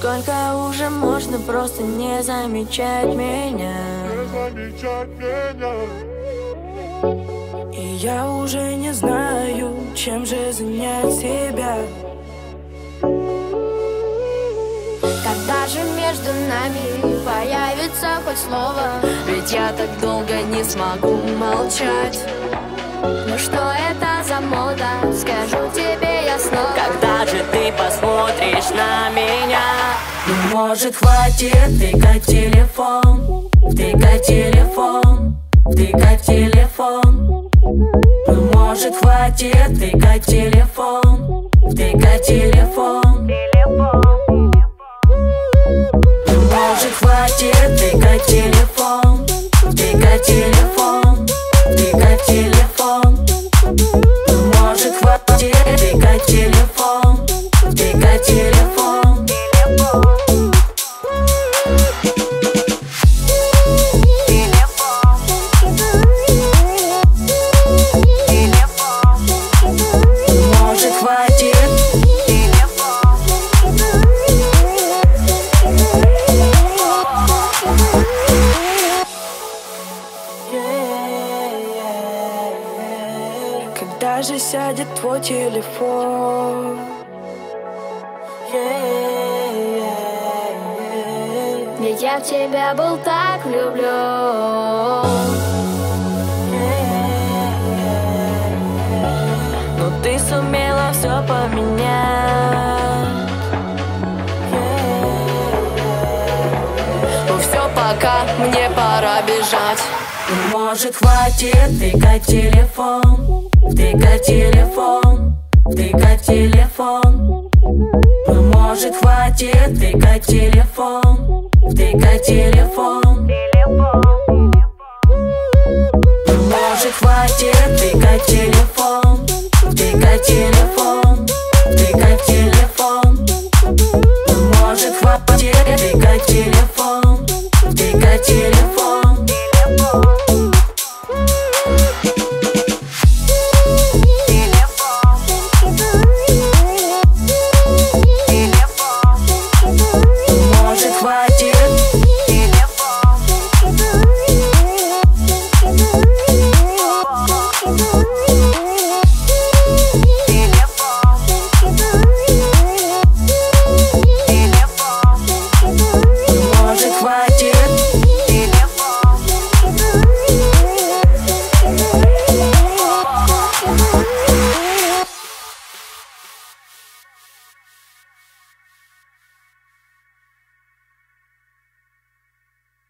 сколько уже можно просто не замечать меня? Не замечать меня. И я уже не знаю, чем же занять себя. Когда же между нами появится хоть слово? Ведь я так долго не смогу молчать. Ну что это за мода, скажу тебе я снова. Когда же ты посмотришь на меня может хватит тыкать телефон? Втыкать телефон Втыкать телефон. Ну может хватит тыкать телефон? Втыкать телефон. Ну может хватит тыкать телефон? Втыкать телефон Когда же сядет твой телефон? Ведь я в тебя был так влюблен Но ты сумела все поменять. Ну все, пока мне пора бежать. Может хватит тыкать телефон Втыкай телефон, втыкай телефон. Ну может хватит, втыкай телефон, втыкай телефон. Ну может хватит, втыкай телефон, втыкай телефон.